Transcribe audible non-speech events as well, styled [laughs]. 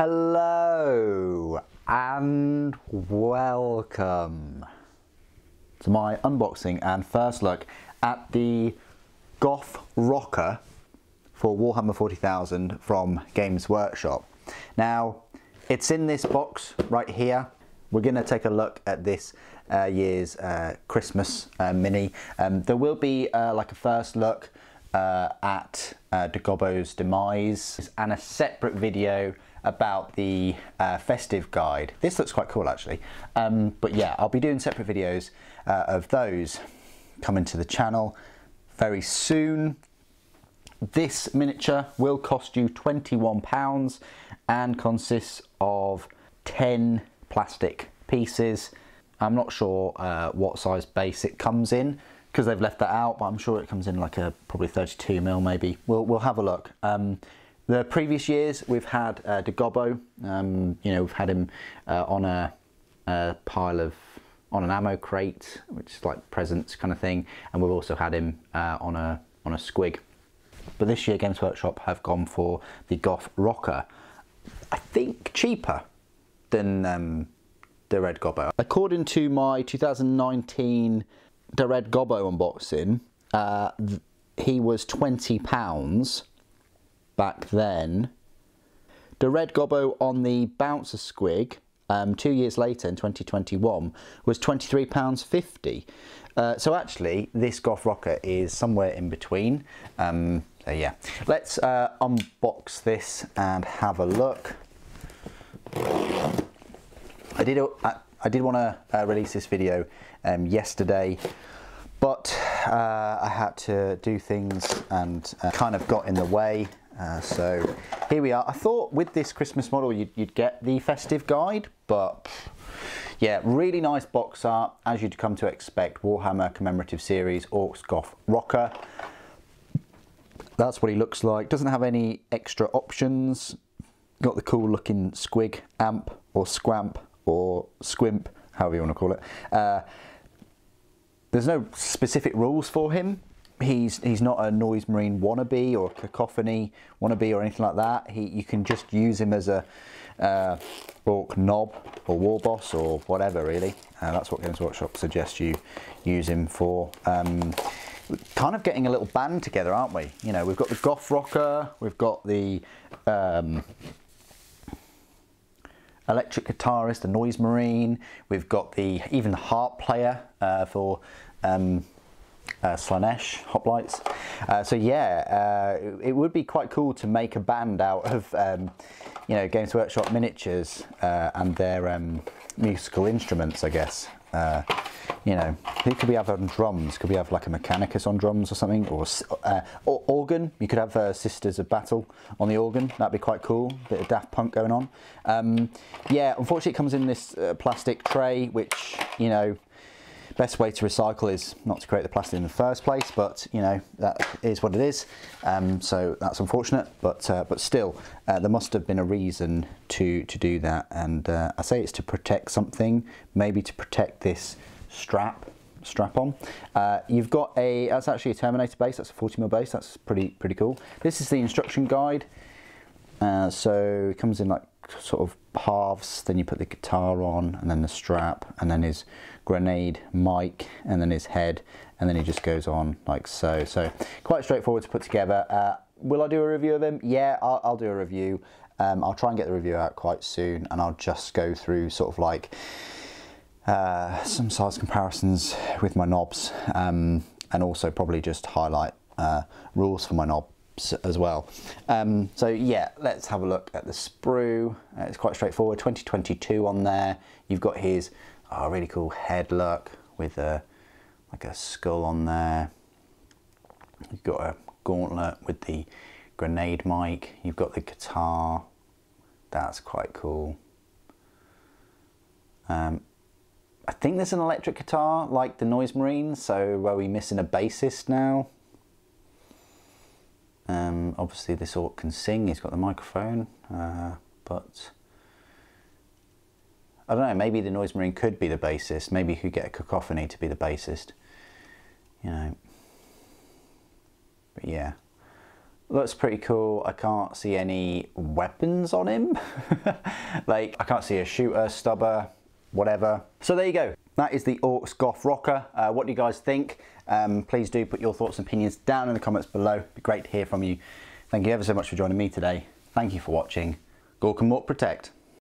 Hello and welcome to my unboxing and first look at the Goff Rocker for Warhammer 40,000 from Games Workshop. Now, it's in this box right here. We're going to take a look at this uh, year's uh, Christmas uh, mini. Um, there will be uh, like a first look uh, at uh, demise and a separate video about the uh, festive guide. This looks quite cool actually. Um, but yeah, I'll be doing separate videos uh, of those coming to the channel very soon. This miniature will cost you £21 and consists of 10 plastic pieces. I'm not sure uh, what size base it comes in because they've left that out, but I'm sure it comes in like a probably 32 mil maybe. We'll, we'll have a look. Um, the previous years we've had uh, Dagobbo, um, you know, we've had him uh, on a, a, pile of, on an ammo crate, which is like presents kind of thing, and we've also had him uh, on a on a squig. But this year Games Workshop have gone for the Goff Rocker. I think cheaper than um, the Red Gobbo. According to my 2019 the Red Gobbo unboxing, uh, he was £20 back then. The Red Gobbo on the Bouncer Squig, um, two years later in 2021, was £23.50. Uh, so actually, this Goff Rocker is somewhere in between. Um, so yeah, let's uh, unbox this and have a look. I did, uh, I did want to uh, release this video um, yesterday, but uh, I had to do things and uh, kind of got in the way. Uh, so here we are. I thought with this Christmas model you'd, you'd get the festive guide, but yeah, really nice box art, as you'd come to expect. Warhammer Commemorative Series Orks Goff Rocker. That's what he looks like. Doesn't have any extra options. Got the cool looking squig amp or squamp or squimp, however you want to call it. Uh, there's no specific rules for him. He's he's not a noise marine wannabe or cacophony wannabe or anything like that. He you can just use him as a uh, orc nob or war boss or whatever really. Uh, that's what Games Workshop suggests you use him for. Um, kind of getting a little band together, aren't we? You know, we've got the goff rocker, we've got the um, electric guitarist, the noise marine. We've got the even the harp player uh, for um, uh, Slaanesh hoplites. Uh, so yeah, uh, it would be quite cool to make a band out of um, you know Games Workshop miniatures uh, and their um, musical instruments, I guess. Uh, you know, who could we have on drums? Could we have like a Mechanicus on drums or something? Or, uh, or organ? You could have Sisters of Battle on the organ. That'd be quite cool. Bit of Daft Punk going on. Um, yeah, unfortunately, it comes in this plastic tray, which you know, best way to recycle is not to create the plastic in the first place. But you know, that is what it is. Um, so that's unfortunate. But uh, but still, uh, there must have been a reason to to do that. And uh, I say it's to protect something, maybe to protect this strap strap on. Uh, you've got a, that's actually a Terminator base, that's a 40mm base, that's pretty pretty cool. This is the instruction guide. Uh, so it comes in like sort of halves, then you put the guitar on, and then the strap, and then his grenade mic, and then his head, and then he just goes on like so. So quite straightforward to put together. Uh, will I do a review of him? Yeah, I'll, I'll do a review. Um, I'll try and get the review out quite soon, and I'll just go through sort of like uh, some size comparisons with my Nobs um, and also probably just highlight uh, rules for my as well. Um, so yeah, let's have a look at the sprue. Uh, it's quite straightforward, 2022 on there. You've got his oh, really cool head look with a like a skull on there. You've got a gauntlet with the grenade mic. You've got the guitar. That's quite cool. Um, I think there's an electric guitar like the Noise Marine, so are we missing a bassist now? Um, obviously this orc can sing, he's got the microphone, uh, but I don't know, maybe the Noise Marine could be the bassist, maybe he could get a cacophony to be the bassist, you know. But yeah, looks pretty cool. I can't see any weapons on him. [laughs] like, I can't see a shooter, stubber, whatever. So there you go. That is the Orks Goff Rocker. Uh, what do you guys think? Um, please do put your thoughts and opinions down in the comments below. It'd be great to hear from you. Thank you ever so much for joining me today. Thank you for watching. Gork and Mork Protect.